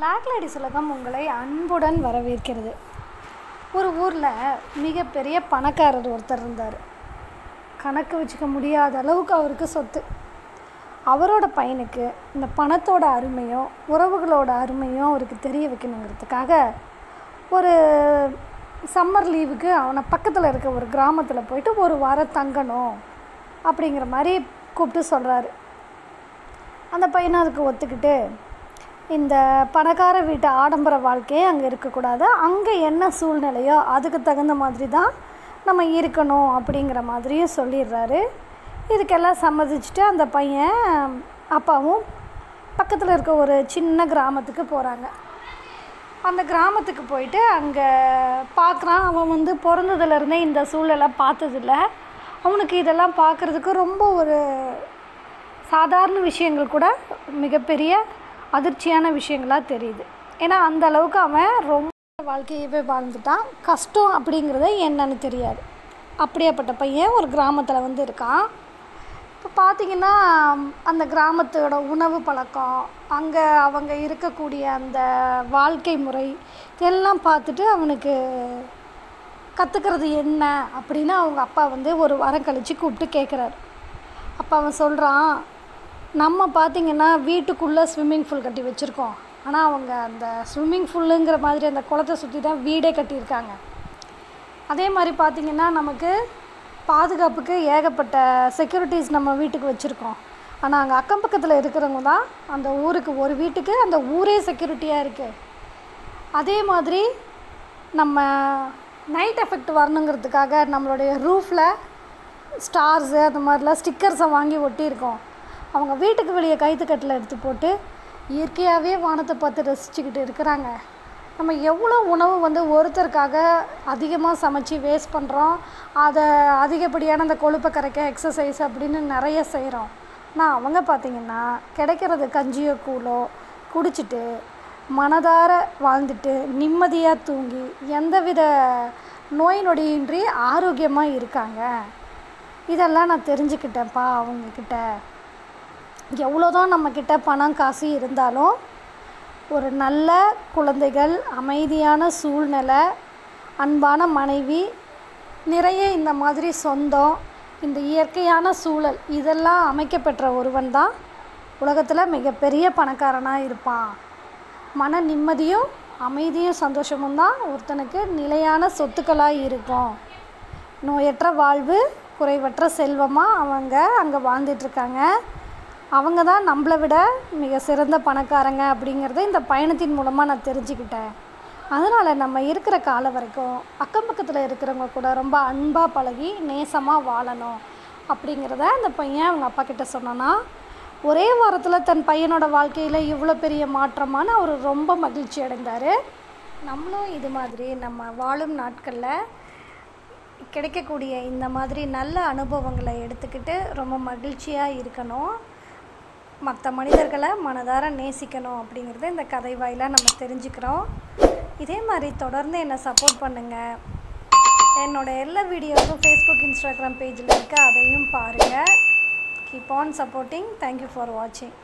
Black ladies உலகம் உங்களை அன்புடன் வரவேற்கிறது. ஒரு ஊரில் மிகப்பெரிய பணக்காரர் ஒருத்தர் இருந்தார். கணக்கு வச்சுக்க முடியாத அளவுக்கு அவருக்கு சொத்து. அவரோட பையனுக்கு இந்த பணத்தோட அருமையும் உறவுகளோட அருமையும் அவருக்கு தெரிய வைக்கணுங்கிறதுக்காக ஒரு சம்மர் லீவுக்கு அவனை பக்கத்தில் இருக்க ஒரு கிராமத்தில் போயிட்டு ஒரு வாரம் தங்கணும் அப்படிங்கிற மாதிரி கூப்பிட்டு சொல்கிறாரு அந்த பையனை அதுக்கு ஒத்துக்கிட்டு இந்த பணக்கார வீட்டு ஆடம்பர வாழ்க்கையே அங்கே இருக்கக்கூடாது. அங்கே என்ன சூழ்நிலையோ அதுக்கு தகுந்த மாதிரி தான் நம்ம இருக்கணும் அப்படிங்கிற மாதிரியும் சொல்லிடுறாரு. இதுக்கெல்லாம் சம்மதிச்சுட்டு அந்த பையன் அப்பாவும் பக்கத்தில் இருக்க ஒரு சின்ன கிராமத்துக்கு போகிறாங்க அந்த கிராமத்துக்கு போயிட்டு அங்கே பார்க்குறான் அவன் வந்து பிறந்ததுலேருந்தே இந்த சூழலை பார்த்ததில்ல. அவனுக்கு இதெல்லாம் பார்க்குறதுக்கு ரொம்ப ஒரு சாதாரண விஷயங்கள் கூட மிகப்பெரிய அதிர்ச்சியான விஷயங்களாக தெரியுது. ஏன்னா அந்த அளவுக்கு அவன் ரொம்ப வாழ்க்கையவே வாழ்ந்துட்டான். கஷ்டம் அப்படிங்கிறத என்னன்னு தெரியாது. அப்படியாப்பட்ட பையன் ஒரு கிராமத்தில் வந்து இருக்கான். இப்போ பார்த்தீங்கன்னா அந்த கிராமத்தோட உணவு பழக்கம் அங்கே அவங்க இருக்கக்கூடிய அந்த வாழ்க்கை முறை இதெல்லாம் பார்த்துட்டு அவனுக்கு கற்றுக்கிறது என்ன அப்படின்னு அவங்க அப்பா வந்து ஒரு வாரம் கழித்து கூப்பிட்டு கேட்குறாரு அப்போ அவன் சொல்கிறான் நம்ம பார்த்திங்கன்னா வீட்டுக்குள்ளே ஸ்விம்மிங் ஃபூல் கட்டி வச்சுருக்கோம். ஆனால் அவங்க அந்த ஸ்விம்மிங் ஃபுல்லுங்கிற மாதிரி அந்த குளத்தை சுற்றி தான் வீடே கட்டியிருக்காங்க. அதே மாதிரி பார்த்திங்கன்னா நமக்கு பாதுகாப்புக்கு ஏகப்பட்ட செக்யூரிட்டிஸ் நம்ம வீட்டுக்கு வச்சுருக்கோம். ஆனால் அங்கே அக்கம் பக்கத்தில் இருக்கிறவங்க தான் அந்த ஊருக்கு ஒரு வீட்டுக்கு அந்த ஊரே செக்யூரிட்டியாக இருக்குது அதே மாதிரி நம்ம நைட் எஃபெக்ட் வரணுங்கிறதுக்காக நம்மளுடைய ரூஃபில் ஸ்டார்ஸு அந்த மாதிரிலாம் ஸ்டிக்கர்ஸை வாங்கி ஒட்டியிருக்கோம். அவங்க வீட்டுக்கு வெளியே கைத்துக்கட்டில் எடுத்து போட்டு இயற்கையாகவே வானத்தை பார்த்து ரசிச்சுக்கிட்டு இருக்கிறாங்க. நம்ம எவ்வளோ உணவு வந்து ஒருத்தருக்காக அதிகமாக சமைச்சு வேஸ்ட் பண்ணுறோம் அதை அதிகப்படியான அந்த கொழுப்பை கரைக்க எக்ஸசைஸ் அப்படின்னு நிறைய செய்கிறோம். ஆனால் அவங்க பார்த்திங்கன்னா கிடைக்கிறது கஞ்சியோ கூழோ குடிச்சிட்டு மனதார வாழ்ந்துட்டு நிம்மதியாக தூங்கி எந்தவித நோய் நொடியின்றி ஆரோக்கியமாக இருக்காங்க. இதெல்லாம் நான் தெரிஞ்சுக்கிட்டேன்ப்பா அவங்கக்கிட்ட எவ்வளோதான் நம்மக்கிட்ட பணம் காசு இருந்தாலும் ஒரு நல்ல குழந்தைகள் அமைதியான சூழ்நிலை அன்பான மனைவி நிறைய இந்த மாதிரி சொந்தம் இந்த இயற்கையான சூழல் இதெல்லாம் அமைக்கப்பெற்ற ஒருவன் தான் உலகத்தில் மிகப்பெரிய பணக்காரனாக இருப்பான். மன நிம்மதியும் அமைதியும் சந்தோஷமும் தான் ஒருத்தனுக்கு நிலையான சொத்துக்களாக இருக்கும். நோயற்ற வாழ்வு குறைவற்ற செல்வமாக அவங்க அங்கே வாழ்ந்துட்டுருக்காங்க அவங்க தான் நம்மளை விட மிக சிறந்த பணக்காரங்க அப்படிங்கிறத இந்த பயணத்தின் மூலமாக நான் தெரிஞ்சுக்கிட்டேன். அதனால் நம்ம இருக்கிற காலம் வரைக்கும் அக்கம் பக்கத்தில் இருக்கிறவங்க கூட ரொம்ப அன்பாக பழகி நேசமாக வாழணும் அப்படிங்கிறத அந்த பையன் அவங்க அப்பா கிட்ட சொன்னான்னா ஒரே வாரத்தில் தன் பையனோட வாழ்க்கையில் இவ்வளோ பெரிய மாற்றமான அவர் ரொம்ப மகிழ்ச்சி அடைந்தார். நம்மளும் இது மாதிரி நம்ம வாழும் நாட்களில் கிடைக்கக்கூடிய இந்த மாதிரி நல்ல அனுபவங்களை எடுத்துக்கிட்டு ரொம்ப மகிழ்ச்சியாக இருக்கணும். மற்ற மனிதர்களை மனதார நேசிக்கணும் அப்படிங்கிறத இந்த கதை வாயிலாக நம்ம தெரிஞ்சுக்கிறோம். இதே மாதிரி தொடர்ந்து என்னை சப்போர்ட் பண்ணுங்கள் என்னோடய எல்லா வீடியோஸும் ஃபேஸ்புக் இன்ஸ்டாகிராம் பேஜில் இருக்குது அதையும் பாருங்கள் keep on supporting thank you for வாட்சிங்